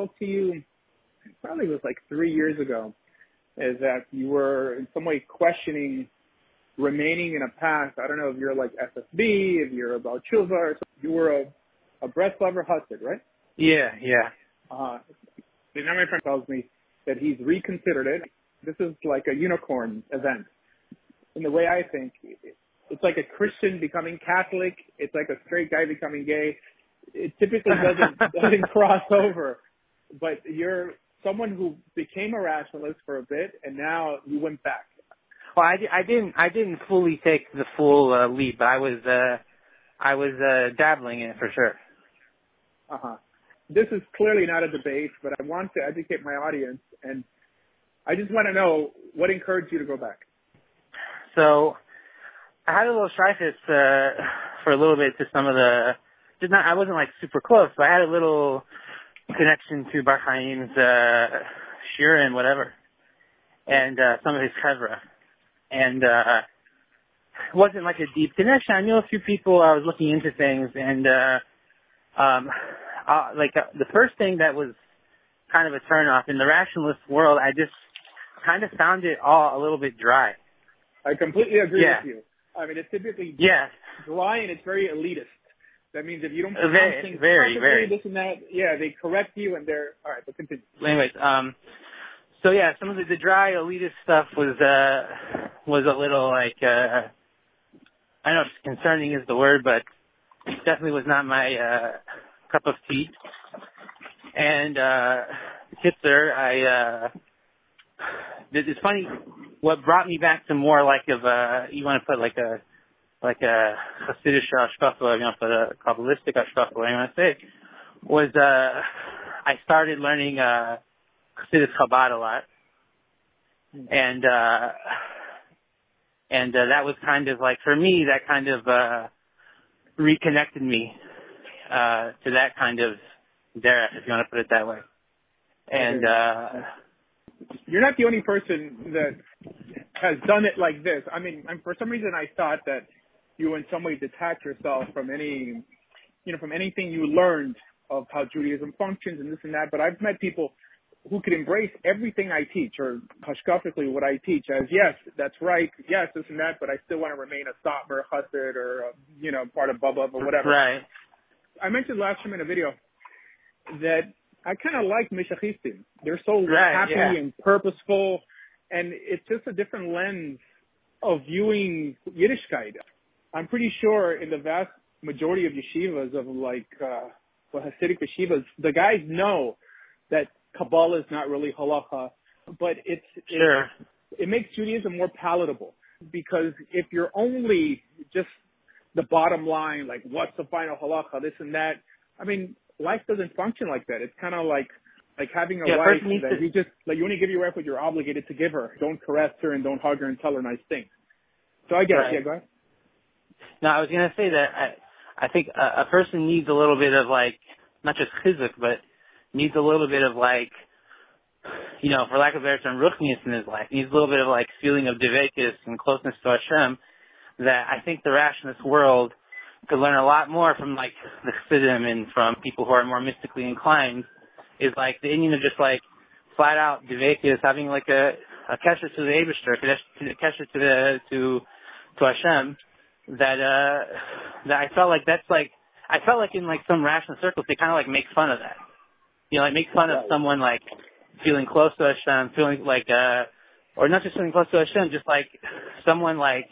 spoke to you, probably was like three years ago, is that you were in some way questioning remaining in a past. I don't know if you're like SSB, if you're about Chilva, or you were a, a Breslover Husted, right? Yeah, yeah. Uh, now my friend tells me that he's reconsidered it. This is like a unicorn event. In the way I think, it's like a Christian becoming Catholic. It's like a straight guy becoming gay. It typically doesn't doesn't cross over. But you're someone who became a rationalist for a bit, and now you went back. Well, I, I didn't I didn't fully take the full uh, leap, but I was uh, I was uh, dabbling in it for sure. Uh huh. This is clearly not a debate, but I want to educate my audience, and I just want to know what encouraged you to go back. So I had a little shyness uh, for a little bit to some of the. Did not. I wasn't like super close, but I had a little connection to Bar-Hayim's uh, Shira and whatever, and uh, some of his chevra, and uh, it wasn't like a deep connection. I knew a few people. I was looking into things, and uh, um, uh, like uh, the first thing that was kind of a turnoff in the rationalist world, I just kind of found it all a little bit dry. I completely agree yeah. with you. I mean, it's typically yeah. dry and it's very elitist. That means if you don't pronounce very, things very, very. this and that, yeah, they correct you and they're all right. But continue. Anyways, um, so yeah, some of the, the dry elitist stuff was uh was a little like uh I don't know if concerning is the word, but definitely was not my uh cup of tea. And uh Hitler, I uh it's funny what brought me back to more like of a you want to put like a like a Hasidic ashkafa, you to put a kabbalistic ashkafa, what I want to say, was uh I started learning uh Hasidic Chabad a lot, and uh and uh, that was kind of like for me that kind of uh reconnected me uh to that kind of derech, if you want to put it that way, and. uh you're not the only person that has done it like this. I mean, for some reason, I thought that you in some way detach yourself from any, you know, from anything you learned of how Judaism functions and this and that. But I've met people who could embrace everything I teach or hashkafically what I teach as yes, that's right, yes, this and that, but I still want to remain a Satmar, Chassid, or a, you know, part of Baba or whatever. Right. I mentioned last time in a video that I kind of like Meshichistim. They're so right, happy yeah. and purposeful, and it's just a different lens of viewing Yiddishkeit. I'm pretty sure in the vast majority of yeshivas of like uh, well, Hasidic yeshivas, the guys know that Kabbalah is not really halacha, but it's sure. it, it makes Judaism more palatable because if you're only just the bottom line, like what's the final halacha, this and that. I mean, life doesn't function like that. It's kind of like like having a yeah, wife that to... you just like you only give your wife what you're obligated to give her. Don't caress her and don't hug her and tell her nice things. So I get right. Yeah, go ahead. No, I was gonna say that I I think a, a person needs a little bit of like not just chizuk, but needs a little bit of like you know, for lack of a better term, ruchnius in his life. Needs a little bit of like feeling of devekis and closeness to Hashem. That I think the rationalist world could learn a lot more from like the Chassidim and from people who are more mystically inclined. Is like the inyan of just like flat out devekis, having like a a kesher to the Aibishter, a kesher to the to to Hashem. That uh that I felt like that's like I felt like in like some rational circles they kind of like make fun of that. You know, like make fun of someone like feeling close to Hashem, feeling like uh or not just feeling close to Hashem, just like someone like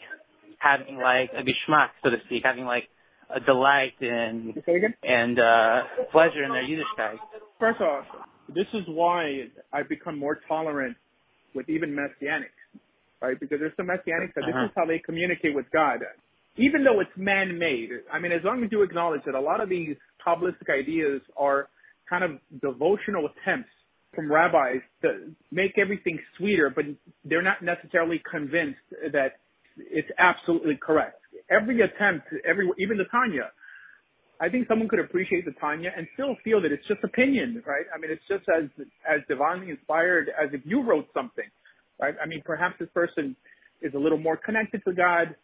having like a geschmack, so to speak, having like a delight and and uh pleasure in their Yiddishkeit. First off, this is why I've become more tolerant with even messianics, right? Because there's some messianics that uh-huh. this is how they communicate with God. Even though it's man-made, I mean, as long as you acknowledge that a lot of these Kabbalistic ideas are kind of devotional attempts from rabbis to make everything sweeter, but they're not necessarily convinced that it's absolutely correct. Every attempt, every even the Tanya, I think someone could appreciate the Tanya and still feel that it's just opinion, right? I mean, it's just as as divinely inspired as if you wrote something, right? I mean, perhaps this person is a little more connected to God,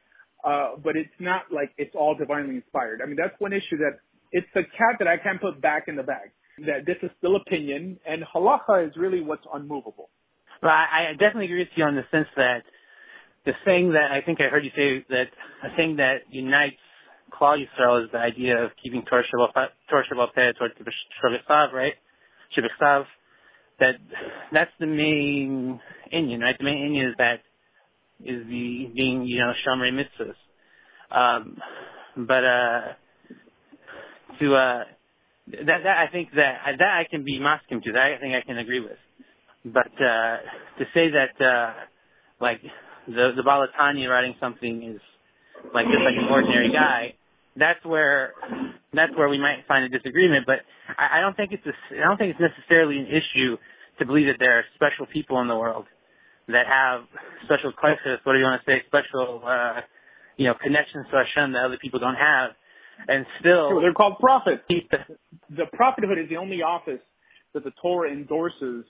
uh, but it's not like it's all divinely inspired. I mean, that's one issue that it's a cat that I can't put back in the bag. that this is still opinion, and halacha is really what's unmovable. Well, I, I definitely agree with you on the sense that the thing that I think I heard you say that a thing that unites Klal Yisrael is the idea of keeping Torah Shabbat the Shabbat right? Shabbat That that's the main inyan, right? The main inyan is that is the being you know Shamrei mitzvahs. Um, but uh, to uh, that that I think that that I can be maskim to. That I think I can agree with. But uh, to say that uh, like the the Baal HaTanya writing something is like just like an ordinary guy, that's where that's where we might find a disagreement. But I, I don't think it's a, I don't think it's necessarily an issue to believe that there are special people in the world that have special crisis, what do you want to say, special uh, you know connections to Hashem that other people don't have, and still they're called prophets. The prophethood is the only office that the Torah endorses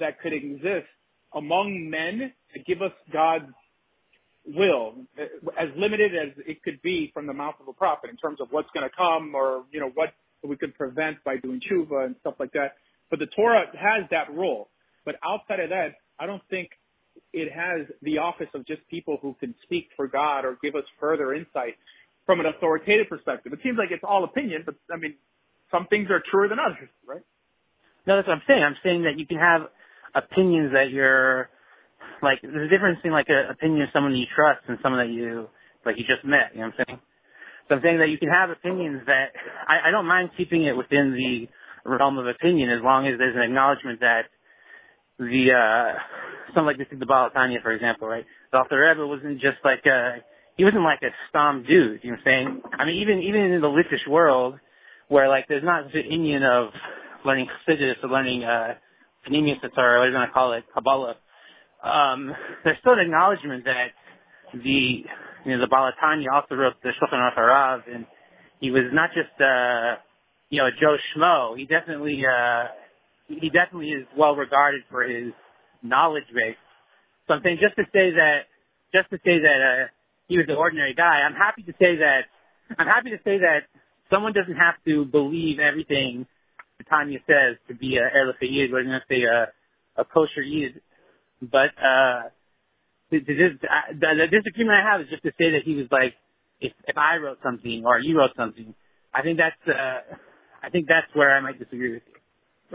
that could exist among men to give us God's will, as limited as it could be from the mouth of a prophet in terms of what's going to come or, you know, what we could prevent by doing tshuva and stuff like that. But the Torah has that role. But outside of that, I don't think it has the office of just people who can speak for God or give us further insight from an authoritative perspective. It seems like it's all opinion, but I mean, some things are truer than others, right? No, that's what I'm saying. I'm saying that you can have opinions that you're like there's a difference between like an opinion of someone you trust and someone that you like you just met. You know what I'm saying? So I'm saying that you can have opinions that I, I don't mind keeping it within the realm of opinion as long as there's an acknowledgement that the uh something like this is the Baal HaTanya, for example, right? Alter Rebbe wasn't just like a he wasn't like a stam dude, you know what I'm saying? I mean even even in the Litvish world where like there's not the inyan of learning Chassidus or learning uh Pnimiyus or whatever you want to call it, Kabbalah, um, there's still an acknowledgement that the you know the Baal HaTanya also wrote the Shulchan Aruch Harav, and he was not just uh, you know Joe Schmo. He definitely uh, he definitely is well regarded for his knowledge base. So I'm saying just to say that just to say that uh, he was an ordinary guy. I'm happy to say that I'm happy to say that someone doesn't have to believe everything the Tanya says to be a Erlich Yid, or going to say a, a kosher Yid. But uh, the, the, the disagreement I have is just to say that he was like, if if I wrote something or you wrote something, I think that's uh, I think that's where I might disagree with you.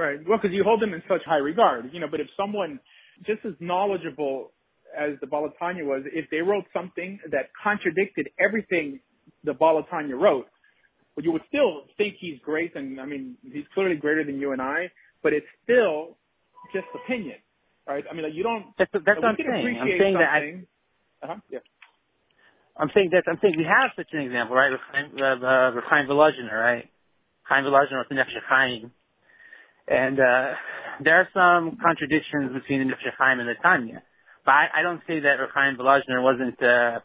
Right. Well, because you hold them in such high regard, you know. But if someone just as knowledgeable as the Baal HaTanya was, if they wrote something that contradicted everything the Baal HaTanya wrote, but you would still think he's great, and I mean, he's clearly greater than you and I, but it's still just opinion right? I mean, like you don't. That's, that's what I'm saying. I'm saying that. I, uh-huh. Yeah. I'm saying that. I'm saying we have such an example, right? Chaim uh, Volozhiner, right? Chaim Volozhiner with the Nefesh Chaim, and uh, there are some contradictions between the Nefesh Chaim and the Tanya. But I, I don't say that Chaim Volozhiner wasn't uh,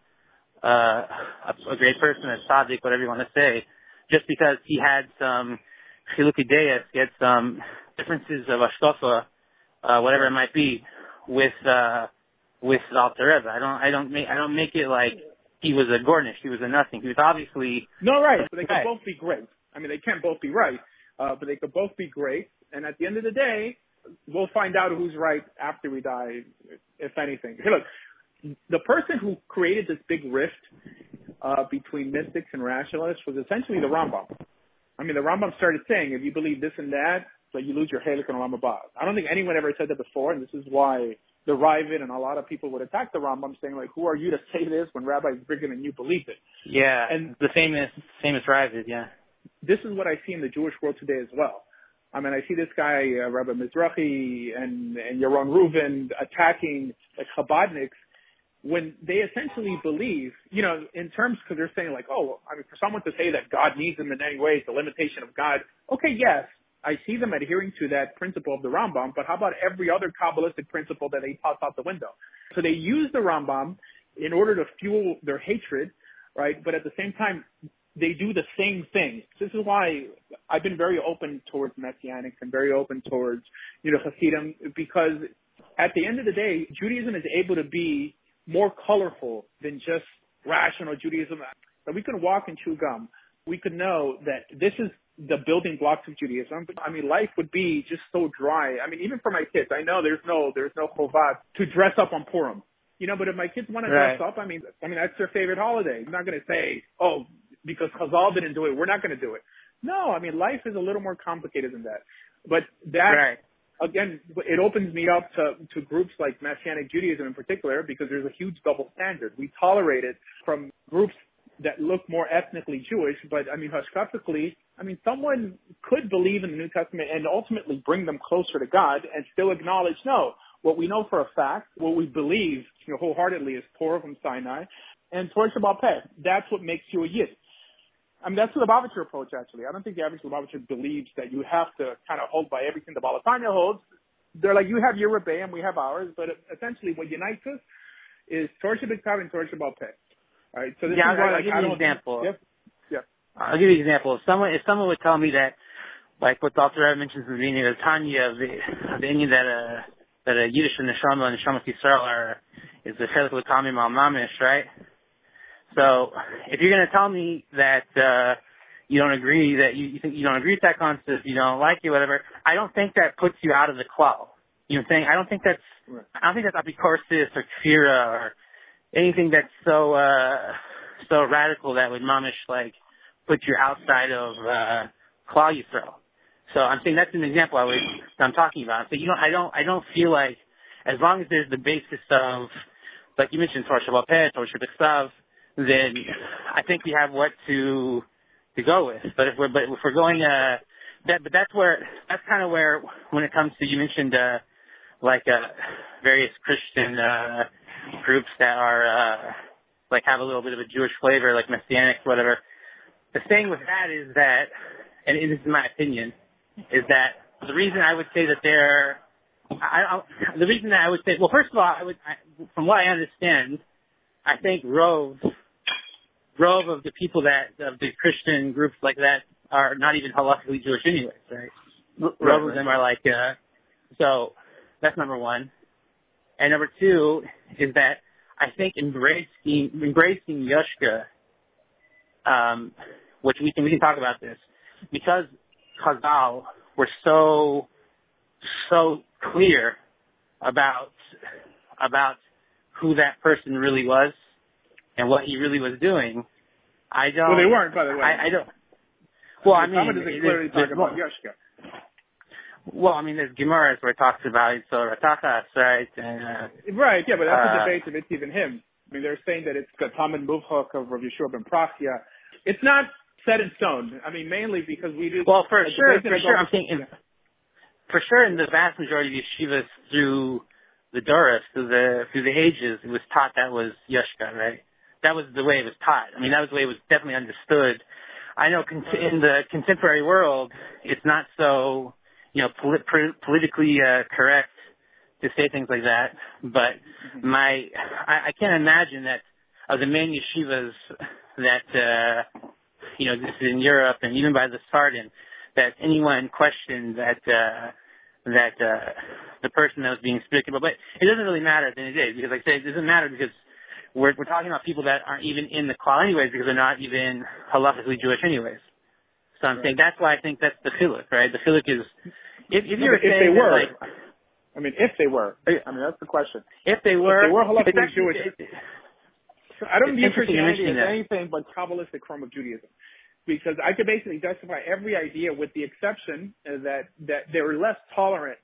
uh, a, a great person, a tzaddik, whatever you want to say, just because he had some chilukei deis, he had some differences of ashkafa uh, whatever it might be, with uh, with Alter Rebbe. I don't I don't make I don't make it like he was a Gornish, he was a nothing. He was obviously no right. But they could both be great. I mean, they can't both be right, uh, but they could both be great. And at the end of the day, we'll find out who's right after we die, if anything. Hey, look, the person who created this big rift uh, between mystics and rationalists was essentially the Rambam. I mean, the Rambam started saying, if you believe this and that, so you lose your Halik and Olam I don't think anyone ever said that before, and this is why the Raavad and a lot of people would attack the Rambam, saying like, "Who are you to say this when Rabbi Brigham and you believe it?" Yeah, and the famous famous Raavad, yeah. This is what I see in the Jewish world today as well. I mean, I see this guy uh, Rabbi Mizrahi and and Yaron Reuven attacking like Chabadniks when they essentially believe, you know, in terms because they're saying like, oh, I mean, for someone to say that God needs them in any way, it's a limitation of God. Okay, yes, I see them adhering to that principle of the Rambam, but how about every other Kabbalistic principle that they toss out the window? So they use the Rambam in order to fuel their hatred, right? But at the same time, they do the same thing. This is why I've been very open towards Messianics and very open towards, you know, Hasidim, because at the end of the day, Judaism is able to be more colorful than just rational Judaism. That we can walk and chew gum we could know that this is the building blocks of Judaism. I mean, life would be just so dry. I mean, even for my kids, I know there's no there's no chovat to dress up on Purim. You know, but if my kids want to right. dress up, I mean, I mean that's their favorite holiday. I'm not going to say, oh, because Chazal didn't do it, we're not going to do it. No, I mean, life is a little more complicated than that. But that right. again, it opens me up to to groups like Messianic Judaism in particular because there's a huge double standard. We tolerate it from groups that look more ethnically Jewish, but I mean, hashkafically, I mean, someone could believe in the New Testament and ultimately bring them closer to God and still acknowledge, no, what we know for a fact, what we believe you know, wholeheartedly is Torah from Sinai and Torah Shebaal Peh. That's what makes you a Yid. I mean, that's the Lubavitcher approach, actually. I don't think the average Lubavitcher believes that you have to kind of hold by everything the Baal HaTanya holds. They're like, you have your Rebbe and we have ours, but essentially what unites us is Torah Shebichtav and Torah Shebaal Peh. All right. So this yeah, is why, I'll like, give you an example. Yep. Yeah. I'll give you an example. If someone if someone would tell me that, like what Dr. Rebbe mentions in the beginning of the Tanya, the the inyan that uh that a Yiddish and Neshama and Neshama Yisrael are is the Chelik Eloka Mima'al Mamish, right? So if you're gonna tell me that uh you don't agree that you, you think you don't agree with that concept, you don't like it, whatever, I don't think that puts you out of the klal. You know what I'm saying? I don't think that's I don't think that's apicorsis or kfira or anything that's so uh so radical that would mamish like put you outside of uh Klal Yisrael. So I'm saying that's an example I was I'm talking about. So you know I don't I don't feel like as long as there's the basis of like you mentioned Torah Shabbat Torah Shabbat then I think we have what to to go with. But if we're but if we're going uh that but that's where that's kind of where when it comes to you mentioned uh like uh various Christian uh groups that are uh like have a little bit of a Jewish flavor, like Messianic, whatever. The thing with that is that, and this is my opinion, is that the reason I would say that they're, I, I, the reason that I would say, well, first of all, I would, I, from what I understand, I think Rove, Rove of the people that, of the Christian groups like that are not even halakhically Jewish anyways, right? Rove Right, of them are like, uh, so that's number one. And number two is that I think embracing embracing Yushka, um, which we can we can talk about this, because Chazal were so so clear about about who that person really was and what he really was doing. I don't. Well, they weren't, by the way. I, I don't. Well, I mean, Muhammad doesn't clearly talk about Yashka. well, I mean, there's Gemaras where it talks about so Ratachas, right? And uh, Right, yeah, but that's Uh, a debate if it's even him. I mean, they're saying that it's the Talmid Muvhak of Rav Yeshua ben Prachya. It's not set in stone. I mean, mainly because we do. well, for sure, for sure, I'm saying, in, yeah. for sure, in the vast majority of yeshivas through the doros, through the through the ages, it was taught that was Yeshka, right? That was the way it was taught. I mean, that was the way it was definitely understood. I know con- in the contemporary world, it's not so, you know, polit- pr- politically uh, correct to say things like that. But my, I, I can't imagine that of the main yeshivas that, uh, you know, this is in Europe and even by the Sardin, that anyone questioned that, uh, that, uh, the person that was being spoken about. But it doesn't really matter at the end of the day because like I say, it doesn't matter because we're, we're talking about people that aren't even in the klal anyways because they're not even halakhically Jewish anyways. So I'm Right. saying that's why I think that's the chiluk, right? The chiluk is, if, if you were but if they that, were, like, I mean, if they were, I mean, that's the question. if they were, they were halakhically Jewish, it- I don't view Christianity as anything but Kabbalistic form of Judaism. Because I could basically justify every idea with the exception that, that they were less tolerant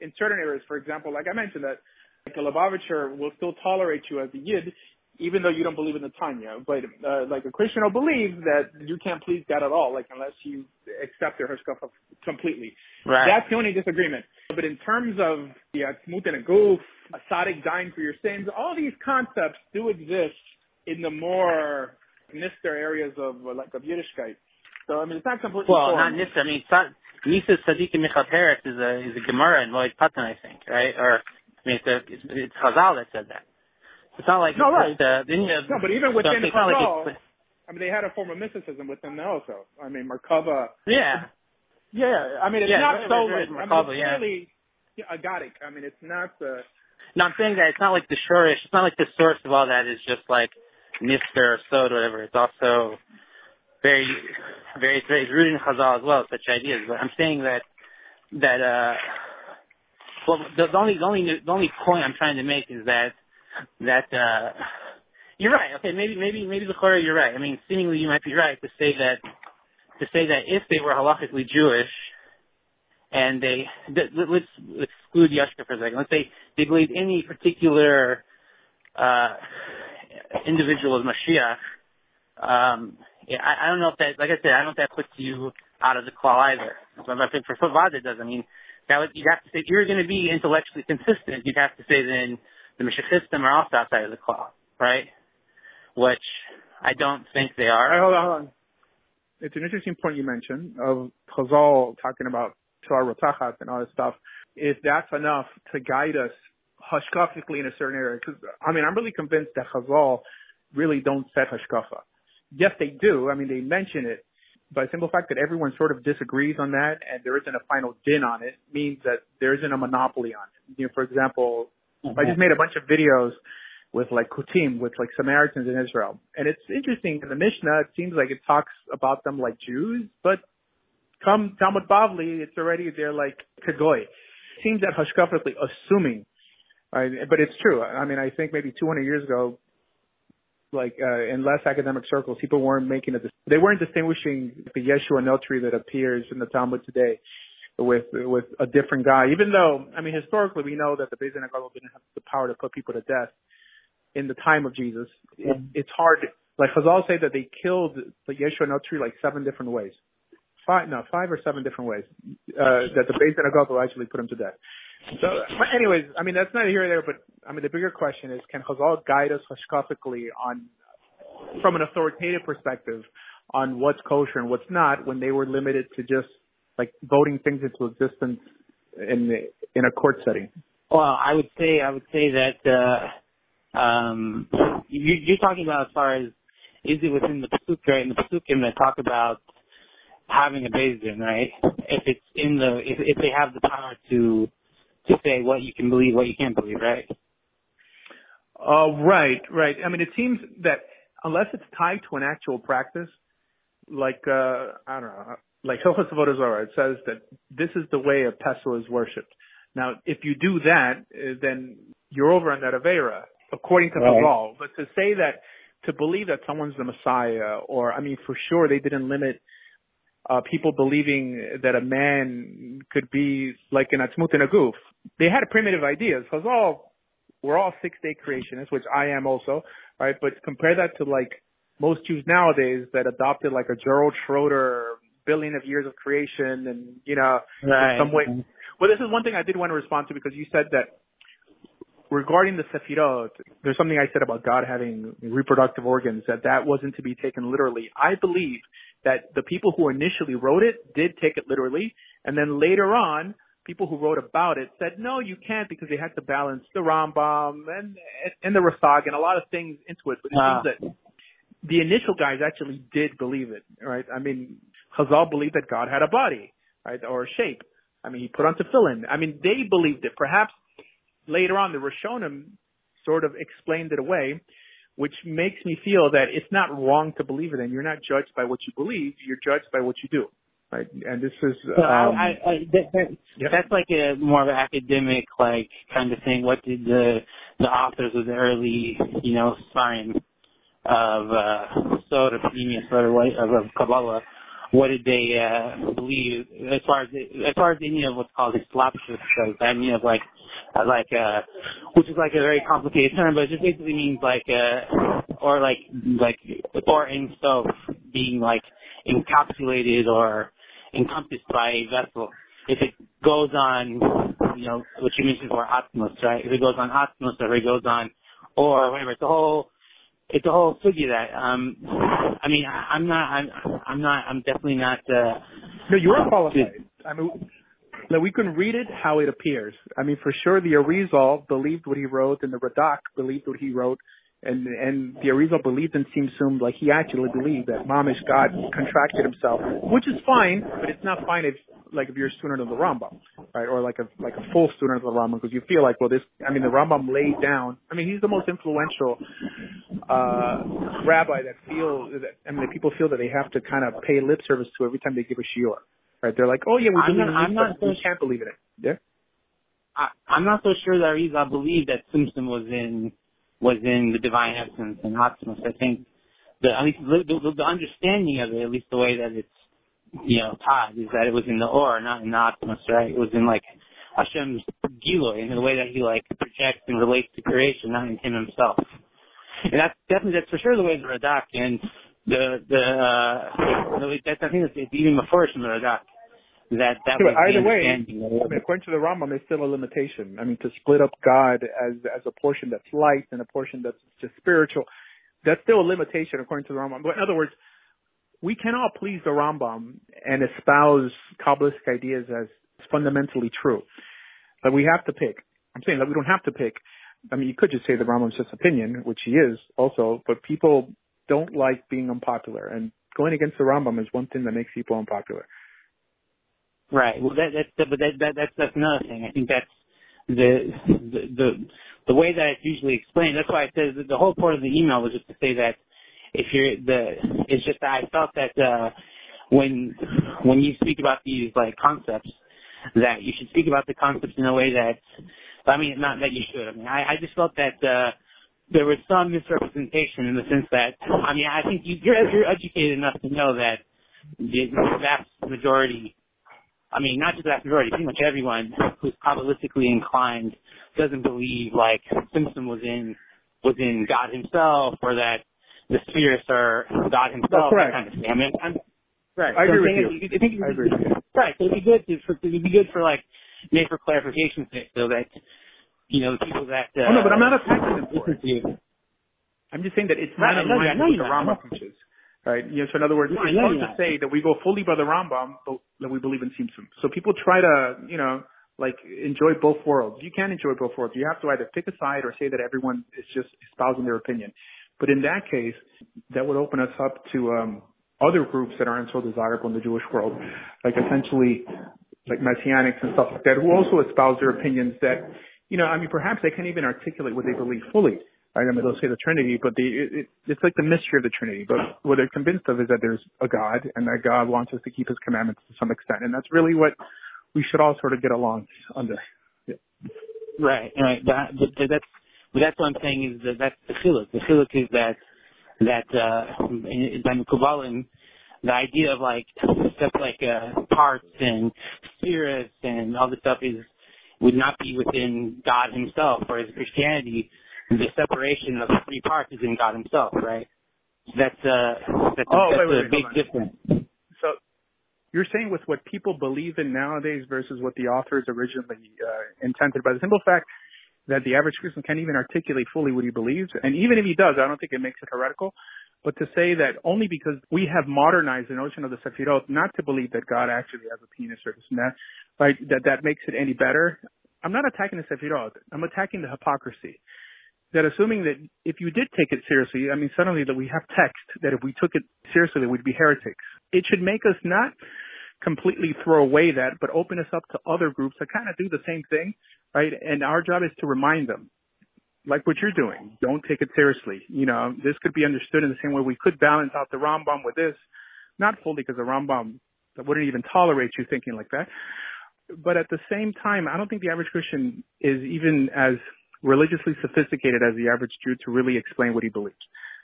in certain areas. For example, like I mentioned, that like a Lubavitcher will still tolerate you as a Yid, even though you don't believe in the Tanya. But uh, like a Christian will believe that you can't please God at all, like unless you accept their hashkafa completely. right. That's the only disagreement. But in terms of the Atzmut and a goof, a dying for your sins, all these concepts do exist in the more nister areas of like of Yiddishkeit. So I mean, it's not completely Well, not foreign. Nissa. I mean, Sa- Nisa Sadiq and mechaperes is a is a Gemara in Moed Katan, I think, right? Or I mean, it's a, it's, it's Chazal that said that. It's not like No, right. just, uh, then you have, No, but even within not like I mean, they had a form of mysticism within them also. I mean, Merkava. yeah, Yeah, I mean, it's Yeah, not right, so. right, right, I mean, it's yeah. really yeah, agadic. I mean, it's not. the. No, I'm saying that it's not like the shorish. It's not like the source of all that is just like Nister or Sod or whatever. It's also very, very, very it's rooted in Chazal as well, such ideas. But I'm saying that that uh, well, the, the only the only the only point I'm trying to make is that that uh, you're right. Okay, maybe maybe maybe the Torah, you're right. I mean, seemingly you might be right to say that to say that if they were halakhically Jewish and they let's, let's exclude Yashka for a second. Let's say they believed any particular uh, individual as Mashiach. Um, yeah, I, I don't know if that, like I said, I don't know if that puts you out of the klal either. I think for Favad it does. I mean, that would, you'd have to say if you're going to be intellectually consistent, you'd have to say then the Meshichistim are also outside of the klal, right? Which I don't think they are. Hold on, hold on. It's an interesting point you mentioned of Chazal talking about Torah Rotachat and all this stuff. If that's enough to guide us hashkafically in a certain area, because I mean, I'm really convinced that Chazal really don't set hashkafa. Yes, they do. I mean, they mention it, by the simple fact that everyone sort of disagrees on that and there isn't a final din on it means that there isn't a monopoly on it. You know, for example, mm-hmm. I just made a bunch of videos with like Kutim, with like Samaritans in Israel. And it's interesting in the Mishnah, it seems like it talks about them like Jews, but come Talmud Bavli, it's already, they're like Kagoy. It seems that hashkafically assuming, right? but it's true. I mean, I think maybe 200 years ago, like uh, in less academic circles, people weren't making a they weren't distinguishing the Yeshua Notri that appears in the Talmud today with with a different guy. Even though I mean historically we know that the Beis Din didn't have the power to put people to death in the time of Jesus. It, it's hard. Like Chazal say that they killed the Yeshua Notri like seven different ways. Five no five or seven different ways uh, that the Beis Din actually put him to death. So, but anyways, I mean that's not here or there, but I mean the bigger question is, can Chazal guide us hashkafically on, from an authoritative perspective, on what's kosher and what's not, when they were limited to just like voting things into existence in in a court setting? Well, I would say I would say that uh, um, you, you're talking about as far as is it within the pasuk right? In the pasukim that talk about having a Beis right? If it's in the if if they have the power to to say what you can believe, what you can't believe, right? Uh, right, right. I mean, it seems that unless it's tied to an actual practice, like uh, I don't know, like Hilchos Avodah Zarah, it says that this is the way a pesel is worshipped. Now, if you do that, uh, then you're over on that avera, according to right. law. But to say that, to believe that someone's the Messiah, or I mean, for sure they didn't limit uh, people believing that a man could be like an atzmut and a goof. They had primitive ideas. Chazal, we're all six day creationists, which I am also, right? But compare that to like most Jews nowadays that adopted like a Gerald Schroeder billion of years of creation and, you know, right. in some way. Well, this is one thing I did want to respond to because you said that regarding the Sefirot, there's something I said about God having reproductive organs, that that wasn't to be taken literally. I believe that the people who initially wrote it did take it literally, and then later on, people who wrote about it said, no, you can't because they had to balance the Rambam and, and the Rasag and a lot of things into it. But it seems that the initial guys actually did believe it, right? I mean, Chazal believed that God had a body, right, or a shape. I mean, he put on tefillin. I mean, they believed it. Perhaps later on, the Rishonim sort of explained it away, which makes me feel that it's not wrong to believe it, and you're not judged by what you believe. You're judged by what you do. Right? And this is um, I, I, that, that, yep. that's like a more of an academic like kind of thing. What did the the authors of the early you know science of uh sort of sort of of, of Kabbalah what did they uh believe as far as as far as any of what's called hislabshus goes, I mean of like like uh which is like a very complicated term, but it just basically means like uh or like like or in so being like encapsulated or encompassed by a vessel. If it goes on you know, what you mentioned for Atzmus, right? If it goes on Atzmus or if it goes on or whatever, it's a whole it's a whole figure that um I mean I, I'm not I'm I'm not I'm definitely not uh No, you are qualified. I mean now we can read it how it appears. I mean for sure the Arizal believed what he wrote and the Radak believed what he wrote And and the Arizal believed in Tzimtzum like he actually believed that Mamish God contracted himself, which is fine, but it's not fine if like if you're a student of the Rambam, right, or like a like a full student of the Rambam, because you feel like, well, this. I mean, the Rambam laid down. I mean, he's the most influential uh rabbi that feel that. I mean, people feel that they have to kind of pay lip service to every time they give a shiur, right? They're like, oh yeah, we believe I'm not, I'm not so we can't believe in it. Yeah. I, I'm not so sure that Arizal believed that Tzimtzum was in was in the divine essence and Atzmus. I think the at least the, the, the understanding of it, at least the way that it's you know, taught is that it was in the or, not in the Atzmus, right? It was in like Hashem's Giloy, in the way that he like projects and relates to creation, not in him himself. And that's definitely that's for sure the way the Radak and the the uh that's I think it's even before the Radak. That that yeah, was either way, I mean, according to the Rambam, there's still a limitation. I mean, to split up God as as a portion that's light and a portion that's just spiritual, that's still a limitation according to the Rambam. But in other words, we cannot please the Rambam and espouse Kabbalistic ideas as fundamentally true. But we have to pick. I'm saying that we don't have to pick. I mean, you could just say the Rambam's just opinion, which he is also, but people don't like being unpopular. And going against the Rambam is one thing that makes people unpopular. Right. Well, that, that's but that, that that's that's another thing. I think that's the the the, the way that it's usually explained. That's why I said the whole point of the email was just to say that if you're the it's just that I felt that uh when when you speak about these like concepts that you should speak about the concepts in a way that I mean not that you should. I mean I, I just felt that uh there was some misrepresentation in the sense that I mean I think you you're you're educated enough to know that the vast majority I mean, not just the vast majority, pretty much everyone who's kabbalistically inclined doesn't believe like Tzimtzum was in was in God himself or that the spirits are God Himself. Oh, correct. Kind of thing. I mean, I'm, right. I so agree with you. I think I agree. Right. So it'd be good to, for, it'd be good for like, maybe for clarification's sake, so that you know the people that. Uh, oh no, but I'm not attacking them for you. I'm just saying that it's Right, not in line you- I know with the you're not. Right? You know, so in other words, I it's know hard you're to say that we go fully by the Rambam, but that we believe in Tzimtzum. So people try to, you know, like enjoy both worlds. You can't enjoy both worlds. You have to either pick a side or say that everyone is just espousing their opinion. But in that case, that would open us up to um, other groups that aren't so desirable in the Jewish world, like essentially like messianics and stuff like that, who also espouse their opinions that, you know, I mean, perhaps they can't even articulate what they believe fully. I mean, they'll say the Trinity, but the, it, it, it's like the mystery of the Trinity. But what they're convinced of is that there's a God and that God wants us to keep His commandments to some extent, and that's really what we should all sort of get along under. Yeah. Right. Right. That, that's that's what I'm saying is that that's the chiluk. The chiluk is that that uh in- by Mekubalim, the idea of like stuff like uh parts and spirits and all this stuff is would not be within God Himself. Whereas Christianity, the separation of three parts is in God Himself, right? That's uh that's, Oh, that's wait, wait, a wait, big difference. So you're saying with what people believe in nowadays versus what the authors originally uh, intended by the simple fact that the average Christian can't even articulate fully what he believes, and even if he does, I don't think it makes it heretical. But to say that only because we have modernized the notion of the Sefirot, not to believe that God actually has a penis or this and that, right, that that makes it any better. I'm not attacking the Sefirot. I'm attacking the hypocrisy. That assuming that if you did take it seriously, I mean, suddenly that we have text that if we took it seriously, that we'd be heretics. It should make us not completely throw away that, but open us up to other groups that kind of do the same thing, right? And our job is to remind them, like what you're doing. Don't take it seriously. You know, this could be understood in the same way we could balance out the Rambam with this, not fully because the Rambam wouldn't even tolerate you thinking like that. But at the same time, I don't think the average Christian is even as religiously sophisticated as the average Jew to really explain what he believes.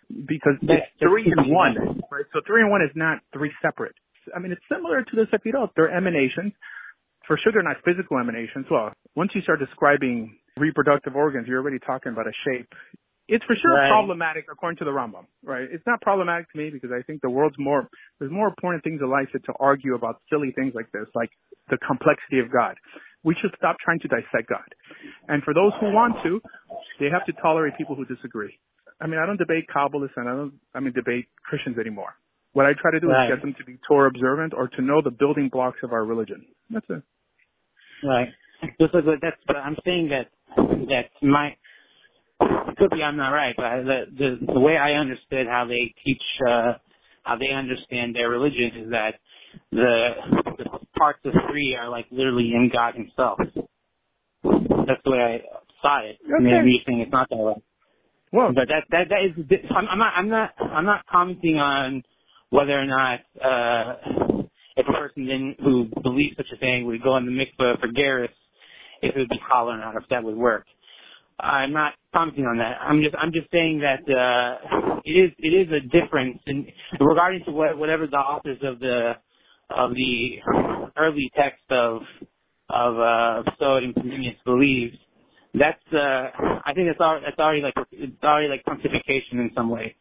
Because it's three in one, right? So three in one is not three separate. I mean, it's similar to the Sefirot. They're emanations. For sure, they're not physical emanations. Well, once you start describing reproductive organs, you're already talking about a shape. It's for sure Right. problematic according to the Rambam, right? It's not problematic to me because I think the world's more, there's more important things in life than to argue about silly things like this, like the complexity of God. We should stop trying to dissect God. And for those who want to, they have to tolerate people who disagree. I mean, I don't debate Kabbalists and I don't, I mean, debate Christians anymore. What I try to do Right. is get them to be Torah observant or to know the building blocks of our religion. That's it. Right. Just like that's. But I'm saying that that my could be I'm not right, but the the the way I understood how they teach uh how they understand their religion is that the, the parts of three are like literally in God Himself. That's the way I saw it. Okay. Mean, I'm saying it's not that way. Well, But that that that is. I'm, I'm not. I'm not. I'm not commenting on whether or not uh if a person then who believes such a thing would go in the mikveh for geirus, if it would be halal or not, if that would work. I'm not commenting on that. I'm just I'm just saying that uh it is it is a difference in regarding to what whatever the authors of the of the early text of of uh Sod and believes. That's uh I think that's already that's already like it's already like pontification in some way.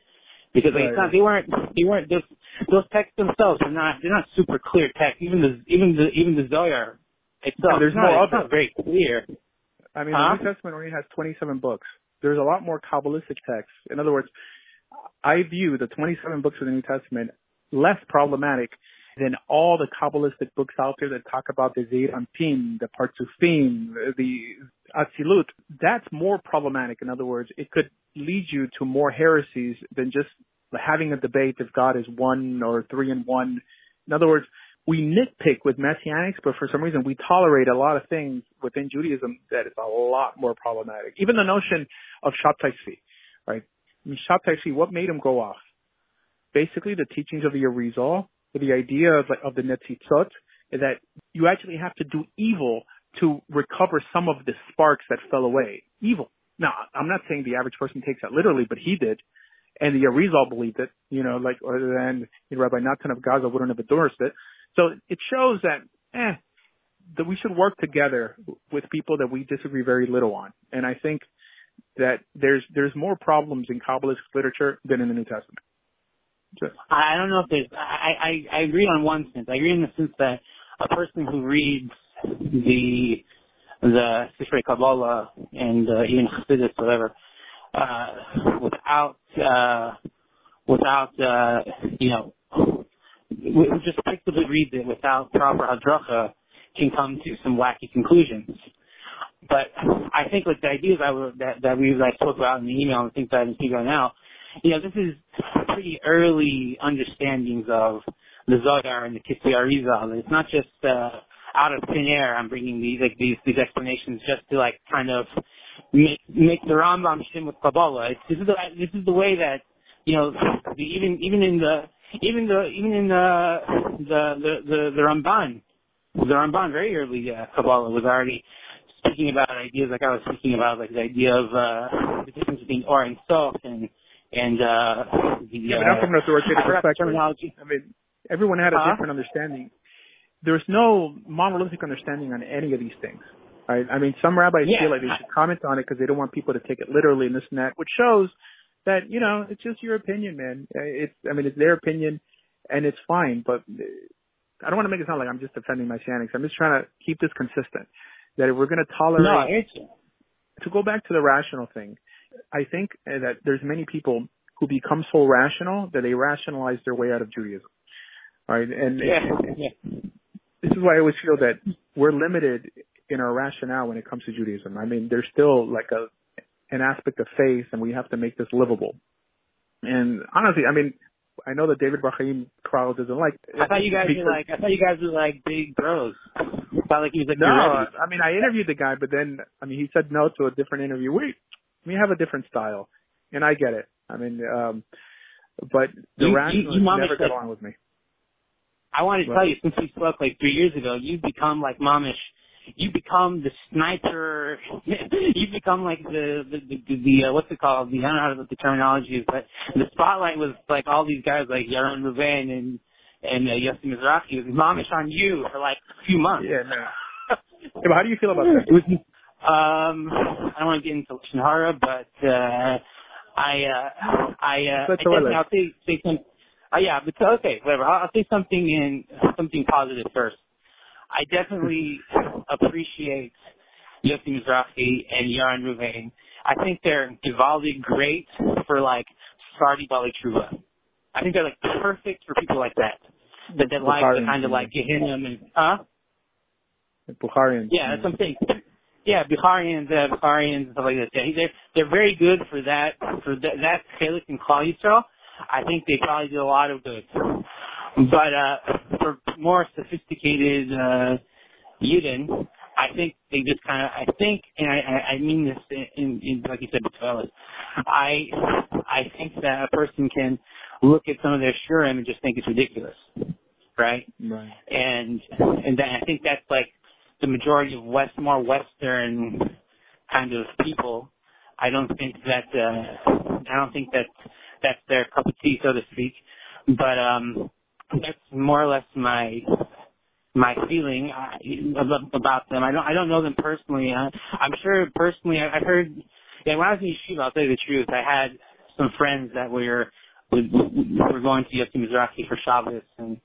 Because like, it's not they weren't they weren't those those texts themselves are not they're not super clear text. Even the even the even the Zohar itself there's it's not, it's not very clear. I mean, Huh? the New Testament only has 27 books. There's a lot more Kabbalistic texts. In other words, I view the 27 books of the New Testament less problematic than all the Kabbalistic books out there that talk about the Zeir the Partsufim, the Atzilut. That's more problematic. In other words, it could lead you to more heresies than just having a debate if God is one or three in one. In other words, we nitpick with messianics, but for some reason we tolerate a lot of things within Judaism that is a lot more problematic. Even the notion of Shabtai Tzvi, right? Shabtai Tzvi, what made him go off? Basically, the teachings of the Arizal, the idea of, of the nitzotzot, is that you actually have to do evil to recover some of the sparks that fell away. Evil. Now, I'm not saying the average person takes that literally, but he did. And the Arizal believed it, you know, like, or then Rabbi Natan of Gaza wouldn't have endorsed it. So it shows that, eh, that we should work together with people that we disagree very little on. And I think that there's there's more problems in Kabbalist literature than in the New Testament. I don't know if there's. I, I I agree on one sense. I agree in the sense that a person who reads the the Sifrei Kabbalah and uh, even Chassidus, whatever, uh, without uh, without uh, you know, just effectively reads it without proper hadracha, can come to some wacky conclusions. But I think like the ideas I were, that that we like spoke about in the email and things that I speak about now, you know, this is pretty early understandings of the Zohar and the Kitvei Arizal. It's not just uh, out of thin air. I'm bringing these like these these explanations just to like kind of make make the Rambam shim with Kabbalah. It's, this is the this is the way that you know the, even even in the even the even in the the the the, the Ramban the Ramban very early uh, Kabbalah was already speaking about ideas like I was speaking about, like the idea of uh, the difference between or and soft and and uh, the yeah, but uh, from an authoritative I forgot the perspective. terminology. I mean, everyone had a Huh? different understanding. There's no monolithic understanding on any of these things. Right? I mean, some rabbis Yeah. feel like they should comment on it because they don't want people to take it literally and this and that, which shows that you know it's just your opinion, man. Uh, It's I mean it's their opinion, and it's fine. But uh, I don't want to make it sound like I'm just defending messianics. I'm just trying to keep this consistent. That if we're going to tolerate No, it's to go back to the rational thing, I think uh, that there's many people who become so rational that they rationalize their way out of Judaism. Right? And yeah, yeah. this is why I always feel that we're limited in our rationale when it comes to Judaism. I mean, there's still like a an aspect of faith, and we have to make this livable. And honestly, I mean, I know that David Bar-Hayim crowd doesn't like. I thought you guys because- were like I thought you guys were like big bros. I thought like he was like No. I mean, I interviewed the guy, but then, I mean, he said no to a different interview. We have a different style, and I get it. I mean, um, but the You- you- rationalists you never got along with me. I wanted to What? tell you since we spoke like three years ago, you've become like momish. You become the sniper. you become like the the the, the, the uh, what's it called? The, I don't know how the terminology is, but the spotlight was like all these guys like Yaron Reuven and and uh, Yossi Mizrahi. It was Mamish on you for like a few months. Yeah, no. Yeah, but how do you feel about that? It was, um, I don't want to get into Lashon Hara, but uh, I, uh, I, uh, I guess I'll say, say some. Uh, yeah, but okay, whatever. I'll, I'll say something in something positive first. I definitely appreciate Yossi Mizrahi and Yaron Reuven. I think they're Givaldi great for like Sardi Baalei Teshuva. I think they're like perfect for people like that. That that like the kind of like Gehinnom and huh? Bukharians. Yeah, that's saying. Yeah, Bukharians, uh, Bukharians and stuff like that. They're they're very good for that for that, that Chelik and Klal. I think they probably do a lot of good. But uh for more sophisticated uh Yidden, I think they just kind of, I think, and I, I mean this in, in, like you said, B'Tfelis, I, I think that a person can look at some of their shurim and just think it's ridiculous, right? Right. And, and then I think that's like the majority of West, more Western kind of people. I don't think that, uh, I don't think that that's their cup of tea, so to speak. But, um, that's more or less my my feeling uh, about them. I don't I don't know them personally. I, I'm sure personally I, I heard. Yeah, when I was in yeshiva, I'll tell you the truth. I had some friends that were were going to Yossi Mizrahi for Shabbos and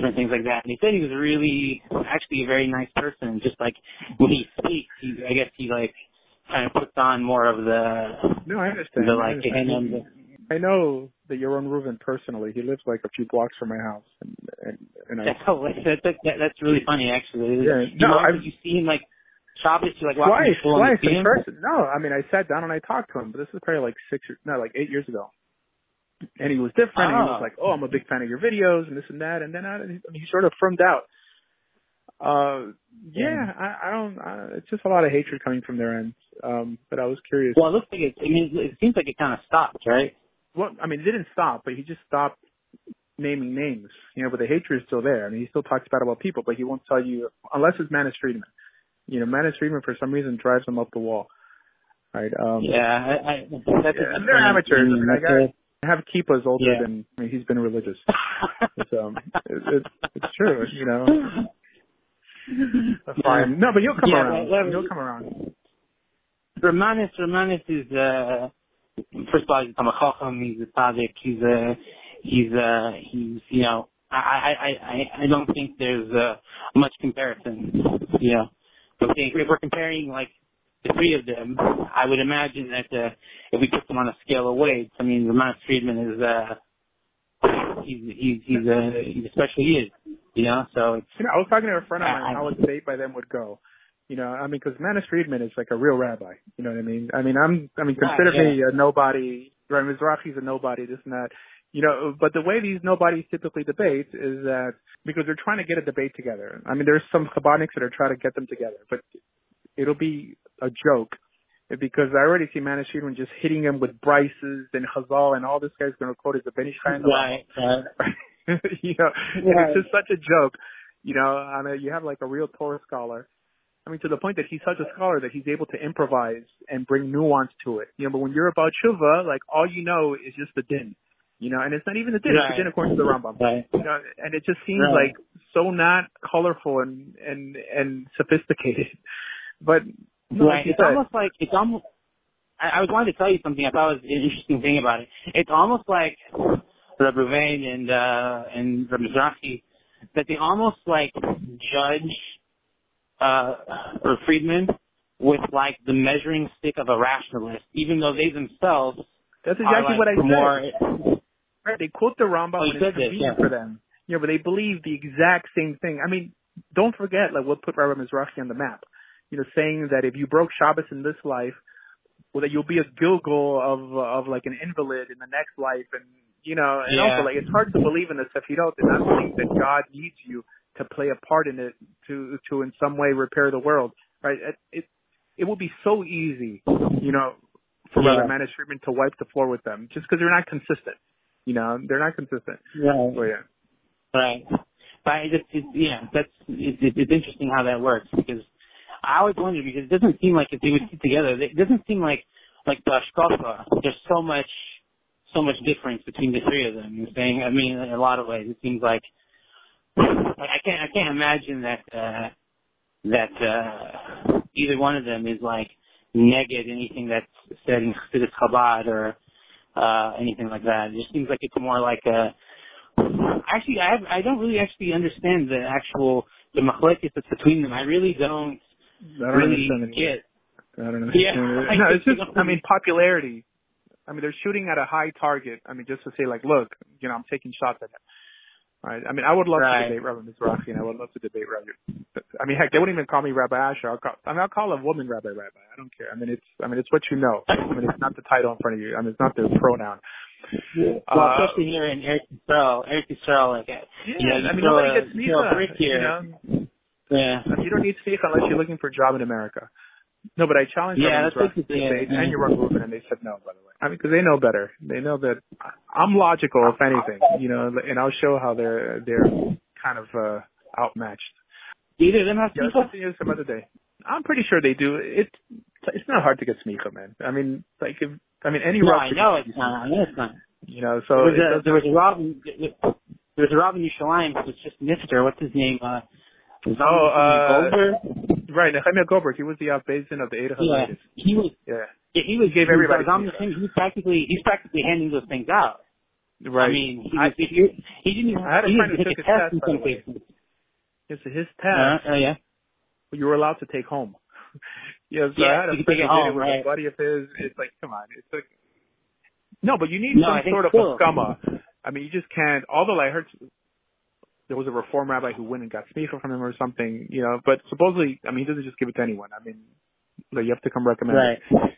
different things like that. And he said he was really actually a very nice person. Just like when he speaks, he, I guess he like kind of puts on more of the no, I understand. The like I, understand. I know that Yaron Reuven personally. He lives like a few blocks from my house, and and, and I. Oh, that, that, that's really funny, actually. Yeah, you no, know, I've you see him like Shabbos, you like twice, twice in person. No, I mean I sat down and I talked to him, but this was probably like six, or, no, like eight years ago. And he was different. And he was like, "Oh, I'm a big fan of your videos and this and that." And then I, I mean, he sort of firmed out. Uh, yeah, Yeah. I, I don't. I, it's just a lot of hatred coming from their end. Um, but I was curious. Well, it looks like it. I mean, it seems like it kind of stopped, right? well, I mean, it didn't stop, but he just stopped naming names. You know, but the hatred is still there. I mean, he still talks bad about people, but he won't tell you unless it's Manis Friedman. You know, Manis Friedman for some reason drives him up the wall. Right. Um, Yeah, I, I, that's yeah, they're amateurs. I mean, I got- have Keepa's older Yeah. than I mean, he's been religious. So um, it, it, it's true. You know. Yeah. Fine. No, but you'll come Yeah, around. well, You'll come around. Rav Manis, Romanis is uh first of all he's a Chacham, he's a tzaddik, he's a he's a he's you know I I I I don't think there's uh much comparison. You know. If if we're comparing like the three of them, I would imagine that uh if we put them on a scale of weights, I mean Rav Manis Friedman is uh he's he's he's a he's a special kid. You know, so it's You know, I was talking to a friend of mine I- how a debate by them would go. You know, I mean, because Manis Friedman is like a real rabbi. You know what I mean? I mean, I'm, I mean, Right, yeah. me a nobody. Right, Mizrahi's a nobody. This and that. You know, but the way these nobodies typically debate is that because they're trying to get a debate together. I mean, there's some Chabadniks that are trying to get them together, but it'll be a joke because I already see Manis Friedman just hitting him with Bryces and Chazal and all this guy's going to quote is the Ben Ish Chai right, right. you know, Right. it's just such a joke. You know, I mean, you have like a real Torah scholar. I mean, to the point that he's such a scholar that he's able to improvise and bring nuance to it. You know, but when you're about tshuva, like all you know is just the din. You know, and it's not even the din; it's the din according to the Rambam. Right. You know, and it just seems Right. like so not colorful and and and sophisticated. But no, right. like It's said, almost like it's almost. I, I was wanting to tell you something. I thought was an interesting thing about it. It's almost like Rabbi and uh and Rabbi that they almost like judge uh or Friedman with like the measuring stick of a rationalist, even though they themselves that's are exactly like what I said. Right, they quote the Rambam Oh, when it's said this, convenient yeah. for them. You know, but they believe the exact same thing. I mean, don't forget, like, what put Rabbi Mizrahi on the map. You know, saying that if you broke Shabbos in this life, well, that you'll be a gilgul of of like an invalid in the next life, and you know, and Yeah. also like it's hard to believe in this if you don't, and not think that God needs you to play a part in it to to in some way repair the world, right? It it, it would be so easy, you know, for Yeah. Rabbi Manis Friedman to wipe the floor with them just because they're not consistent. You know, they're not consistent. Right. So yeah. Right. But I just, it, yeah, that's it, it, it's interesting how that works because I always wonder because it doesn't seem like if they would sit together, it doesn't seem like like the Hashkafa. There's so much, so much difference between the three of them. You're saying, I mean, in a lot of ways, it seems like like I can't, I can't imagine that uh that uh either one of them is like negate anything that's said in Chassidus Chabad or uh anything like that. It just seems like it's more like a actually I have, I don't really actually understand the actual the machlokes that's between them. I really don't I don't really understand it. get. I don't know. Yeah, I no, just it's just. don't I mean, popularity. I mean, they're shooting at a high target. I mean, just to say, like, look, you know, I'm taking shots at it. Right? I mean, I would love Right. to debate Rabbi Mizrahi, and I would love to debate Rabbi. I mean, heck, they wouldn't even call me Rabbi Asher. I'll call, I mean, I'll call a woman Rabbi Rabbi. I don't care. I mean, it's, I mean, it's what you know. I mean, it's not the title in front of you. I mean, it's not the pronoun. Well, Uh, especially here in Eretz Yisrael, Eretz Yisrael, like, uh, Yeah, you know, you I mean, throw nobody a- gets you throw a brick smicha. here. You know, Yeah. you don't need smicha unless you're looking for a job in America. No, but I challenged Yeah, Rabbi that's to it, debate, yeah. and Yaron Reuven, and they said no. By the way, I mean, because they know better. They know that I'm logical, if anything. You know, and I'll show how they're they're kind of uh outmatched. Either of them have Yeah, let's people? continue some other day. I'm pretty sure they do. It's it's not hard to get smicha, man. I mean, like if I mean any No, rough I know it's not. I know it's not. You know, so There was a, there was a Robin, there was a Robin Yerushalayim who was just Mister. What's his name? Uh, Oh, uh, right, Nehemiah Goldberg. He was the outbasin of the Eidah Yeah, Haladas. he was. Yeah, Yeah, he was. Gave he was everybody feedback. thing. He's practically he's practically handing those things out. right. I mean, he, I- was, he, he didn't even I had a he friend who took a his test test, by some the way. cases. His Uh, test uh, yeah. you were allowed to take home. yes, Yeah, I had a friend take it who did home, it with right. a buddy of his. It's like, come on, it's like no, but you need No, some sort of still. a skama. I mean, you just can't. Although I heard there was a reform rabbi who went and got smicha from him or something, you know. But supposedly, I mean, he doesn't just give it to anyone. I mean, like, you have to come recommend it. Right.